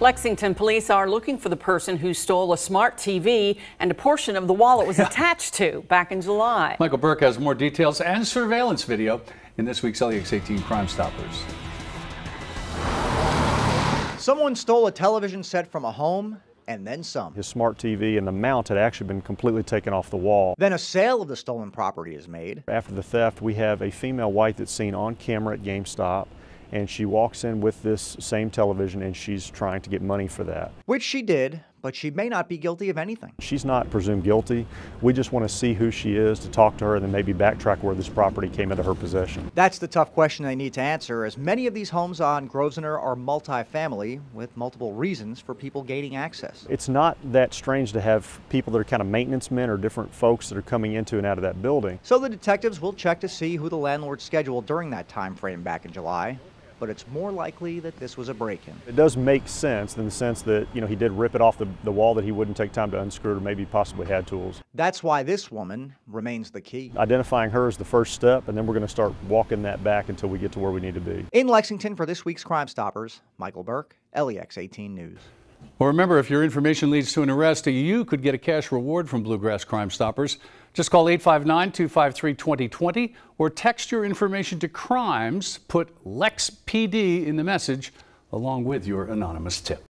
Lexington police are looking for the person who stole a smart TV and a portion of the wall it was attached to back in July. Michael Burke has more details and surveillance video in this week's LEX 18 Crime Stoppers. Someone stole a television set from a home and then some. His smart TV and the mount had actually been completely taken off the wall. Then a sale of the stolen property is made. After the theft, we have a female white that's seen on camera at GameStop and she walks in with this same television and she's trying to get money for that. Which she did, but she may not be guilty of anything. She's not presumed guilty. We just want to see who she is to talk to her and then maybe backtrack where this property came into her possession. That's the tough question they need to answer, as many of these homes on Grosvenor are multi-family with multiple reasons for people gaining access. It's not that strange to have people that are kind of maintenance men or different folks that are coming into and out of that building. So the detectives will check to see who the landlord scheduled during that time frame back in July but it's more likely that this was a break-in. It does make sense in the sense that, you know, he did rip it off the, the wall that he wouldn't take time to unscrew or maybe possibly had tools. That's why this woman remains the key. Identifying her is the first step, and then we're going to start walking that back until we get to where we need to be. In Lexington for this week's Crime Stoppers, Michael Burke, LEX 18 News. Well, remember, if your information leads to an arrest, you could get a cash reward from Bluegrass Crime Stoppers. Just call 859 253 2020 or text your information to crimes. Put LEX PD in the message along with your anonymous tip.